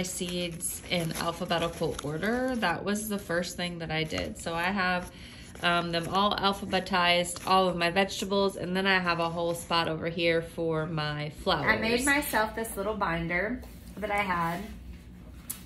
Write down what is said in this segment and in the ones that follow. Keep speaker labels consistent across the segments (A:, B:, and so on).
A: organized all of my seeds in alphabetical order. That was the first thing that I did. So I have um, them all alphabetized, all of my vegetables, and then I have a whole spot over here for my flowers.
B: I made myself this little binder that I had.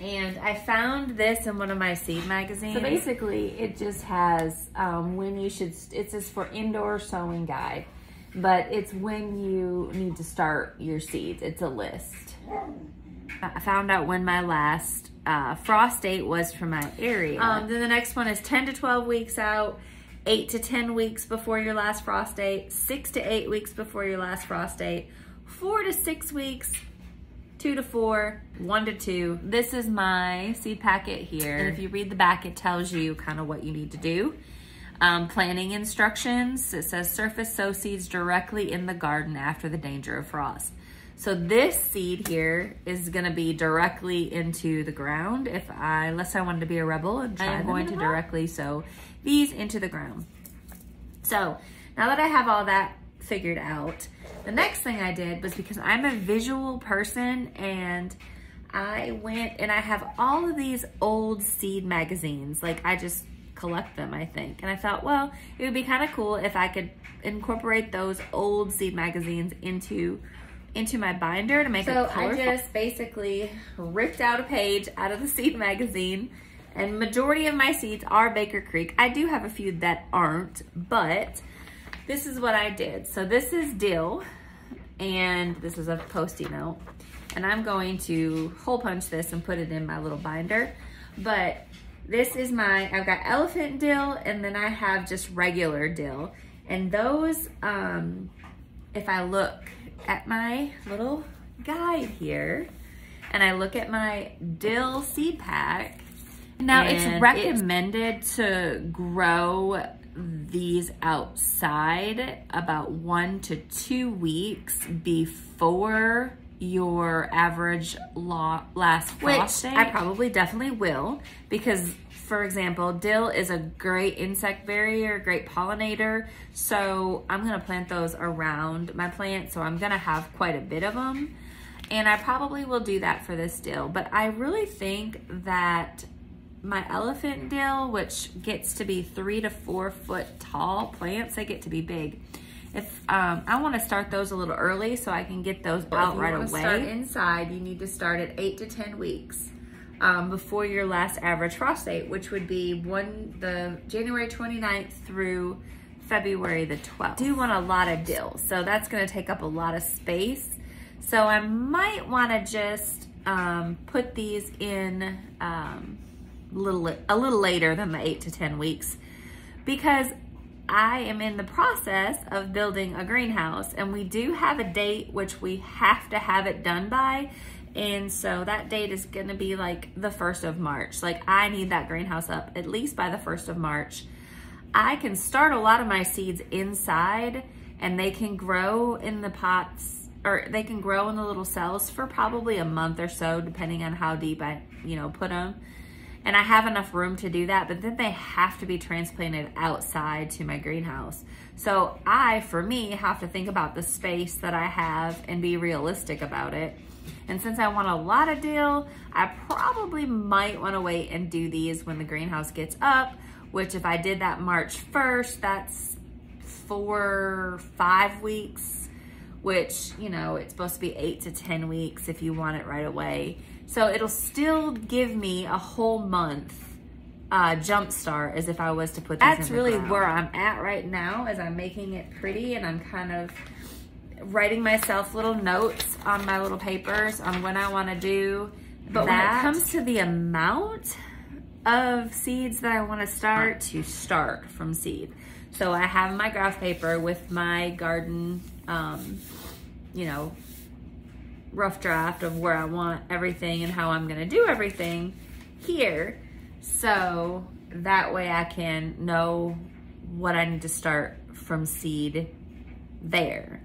B: And I found this in one of my seed magazines.
C: So basically, it just has um, when you should, it says for indoor sowing guide, but it's when you need to start your seeds. It's a list.
B: I found out when my last uh, frost date was for my area. Um, then the next one is 10 to 12 weeks out, 8 to 10 weeks before your last frost date, 6 to 8 weeks before your last frost date, 4 to 6 weeks, 2 to 4, 1 to 2. This is my seed packet here. And if you read the back, it tells you kind of what you need to do. Um, planting instructions, it says surface sow seeds directly in the garden after the danger of frost. So this seed here is gonna be directly into the ground. If I, unless I wanted to be a rebel and try I'm going to directly sow these into the ground. So now that I have all that figured out, the next thing I did was because I'm a visual person and I went and I have all of these old seed magazines. Like I just collect them, I think. And I thought, well, it would be kind of cool if I could incorporate those old seed magazines into into my binder to make so it colorful. I just basically ripped out a page out of the seed magazine and majority of my seeds are Baker Creek. I do have a few that aren't, but this is what I did. So this is dill and this is a post-it note and I'm going to hole punch this and put it in my little binder. But this is my, I've got elephant dill and then I have just regular dill. And those, um, if I look at my little guide here and I look at my dill seed pack, now it's recommended it's, to grow these outside about one to two weeks before your average law, last frost Which I probably definitely will because for example, dill is a great insect barrier, great pollinator. So I'm gonna plant those around my plant. So I'm gonna have quite a bit of them. And I probably will do that for this dill. But I really think that my elephant dill, which gets to be three to four foot tall plants, they get to be big if um, I want to start those a little early so I can get those out right away. start inside, you need to start at eight to 10 weeks um, before your last average frost date, which would be one the January 29th through February the 12th. do want a lot of dill, so that's gonna take up a lot of space. So I might wanna just um, put these in um, little, a little later than the eight to 10 weeks because I am in the process of building a greenhouse and we do have a date which we have to have it done by. And so that date is gonna be like the 1st of March. Like I need that greenhouse up at least by the 1st of March. I can start a lot of my seeds inside and they can grow in the pots or they can grow in the little cells for probably a month or so depending on how deep I, you know, put them and I have enough room to do that, but then they have to be transplanted outside to my greenhouse. So I, for me, have to think about the space that I have and be realistic about it. And since I want a lot of dill, I probably might wanna wait and do these when the greenhouse gets up, which if I did that March 1st, that's four, five weeks, which, you know, it's supposed to be eight to 10 weeks if you want it right away. So it'll still give me a whole month uh, jump start as if I was to put That's really ground. where I'm at right now as I'm making it pretty and I'm kind of writing myself little notes on my little papers on when I want to do but that. when it comes to the amount of seeds that I want to start to start from seed. So I have my graph paper with my garden, um, you know, rough draft of where I want everything and how I'm gonna do everything here. So that way I can know what I need to start from seed there.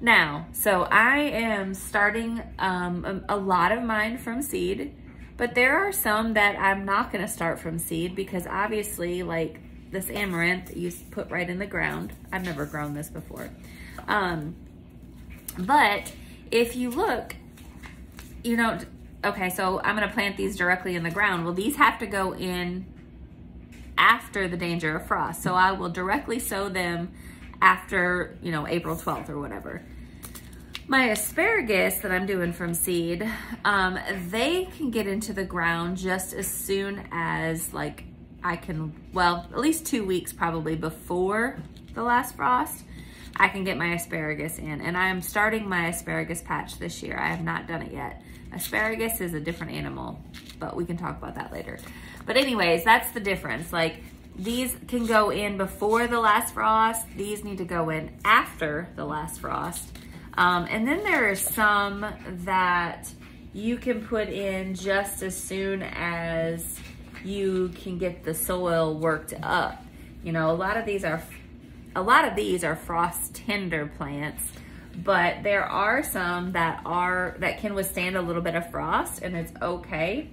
B: Now, so I am starting um, a lot of mine from seed, but there are some that I'm not gonna start from seed because obviously like this amaranth you put right in the ground. I've never grown this before. Um, but if you look, you know, okay, so I'm gonna plant these directly in the ground. Well, these have to go in after the danger of frost. So I will directly sow them after, you know, April 12th or whatever. My asparagus that I'm doing from seed, um, they can get into the ground just as soon as like I can, well, at least two weeks probably before the last frost. I can get my asparagus in. And I am starting my asparagus patch this year. I have not done it yet. Asparagus is a different animal, but we can talk about that later. But anyways, that's the difference. Like these can go in before the last frost. These need to go in after the last frost. Um, and then there are some that you can put in just as soon as you can get the soil worked up. You know, a lot of these are a lot of these are frost tender plants, but there are some that are that can withstand a little bit of frost and it's okay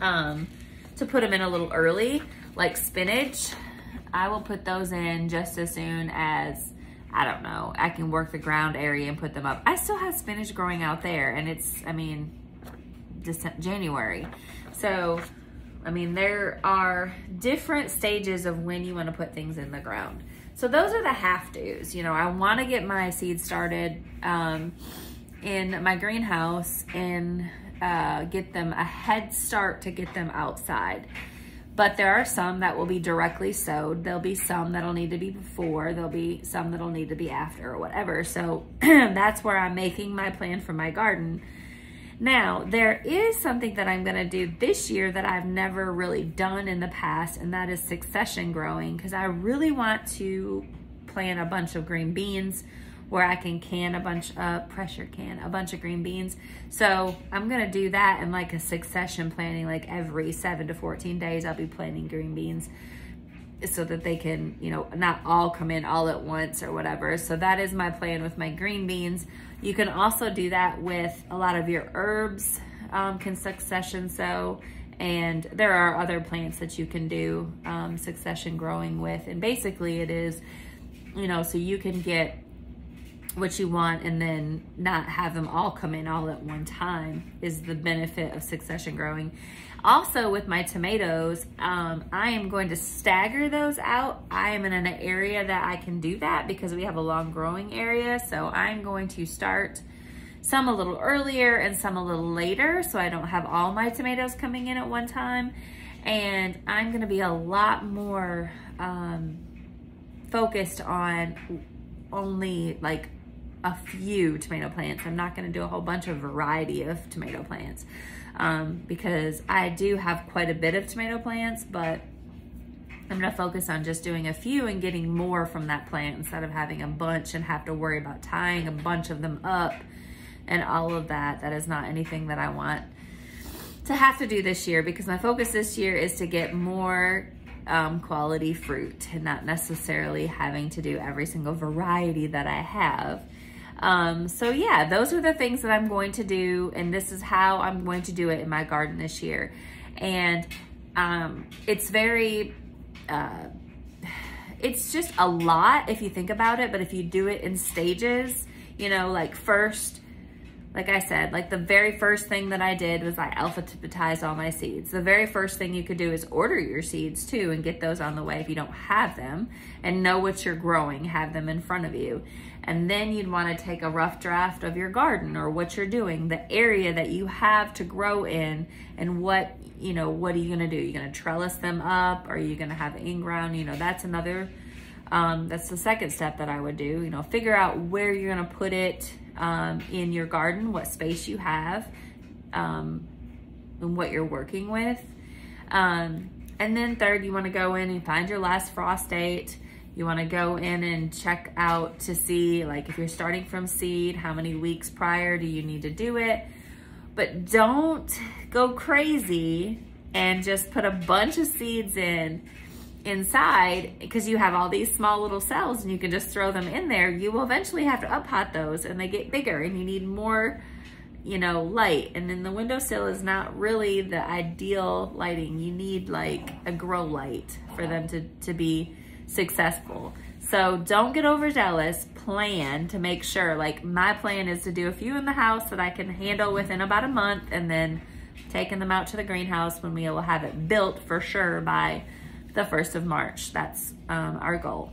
B: um, to put them in a little early, like spinach. I will put those in just as soon as I don't know, I can work the ground area and put them up. I still have spinach growing out there and it's, I mean, December, January. So, I mean, there are different stages of when you want to put things in the ground. So those are the have tos. You know, I want to get my seeds started um, in my greenhouse and uh, get them a head start to get them outside. But there are some that will be directly sowed. There'll be some that'll need to be before. There'll be some that'll need to be after or whatever. So that's where I'm making my plan for my garden. Now, there is something that I'm going to do this year that I've never really done in the past, and that is succession growing because I really want to plant a bunch of green beans where I can can a bunch, uh, pressure can a bunch of green beans. So I'm gonna do that in like a succession planting, like every seven to 14 days, I'll be planting green beans so that they can, you know, not all come in all at once or whatever. So that is my plan with my green beans. You can also do that with a lot of your herbs um, can succession sow and there are other plants that you can do um, succession growing with. And basically it is, you know, so you can get what you want and then not have them all come in all at one time is the benefit of succession growing. Also with my tomatoes, um, I am going to stagger those out. I am in an area that I can do that because we have a long growing area. So I'm going to start some a little earlier and some a little later so I don't have all my tomatoes coming in at one time. And I'm gonna be a lot more um, focused on only like a few tomato plants. I'm not gonna do a whole bunch of variety of tomato plants um, because I do have quite a bit of tomato plants, but I'm gonna focus on just doing a few and getting more from that plant instead of having a bunch and have to worry about tying a bunch of them up and all of that. That is not anything that I want to have to do this year because my focus this year is to get more um, quality fruit and not necessarily having to do every single variety that I have. Um, so yeah, those are the things that I'm going to do, and this is how I'm going to do it in my garden this year. And um, it's very, uh, it's just a lot if you think about it, but if you do it in stages, you know, like first, like I said, like the very first thing that I did was I alphabetized all my seeds. The very first thing you could do is order your seeds too and get those on the way if you don't have them and know what you're growing, have them in front of you. And then you'd want to take a rough draft of your garden or what you're doing, the area that you have to grow in and what, you know, what are you going to do? You're going to trellis them up? Are you going to have in ground? You know, that's another, um, that's the second step that I would do. You know, figure out where you're going to put it um, in your garden, what space you have, um, and what you're working with. Um, and then third, you want to go in and find your last frost date. You want to go in and check out to see, like, if you're starting from seed, how many weeks prior do you need to do it? But don't go crazy and just put a bunch of seeds in inside because you have all these small little cells and you can just throw them in there, you will eventually have to up pot those and they get bigger and you need more, you know, light. And then the windowsill is not really the ideal lighting. You need like a grow light for them to, to be successful. So don't get overzealous. Plan to make sure. Like my plan is to do a few in the house that I can handle within about a month and then taking them out to the greenhouse when we will have it built for sure by the 1st of March. That's um, our goal.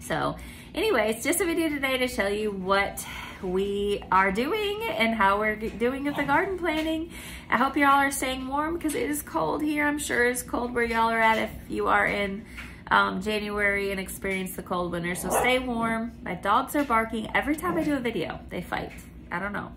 B: So anyway, it's just a video today to show you what we are doing and how we're doing with the garden planning. I hope y'all are staying warm because it is cold here. I'm sure it's cold where y'all are at if you are in um, January and experience the cold winter. So stay warm. My dogs are barking every time I do a video. They fight. I don't know.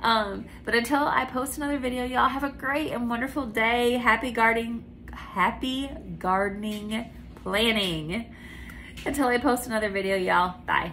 B: Um, but until I post another video, y'all have a great and wonderful day. Happy gardening, happy gardening planning. Until I post another video, y'all. Bye.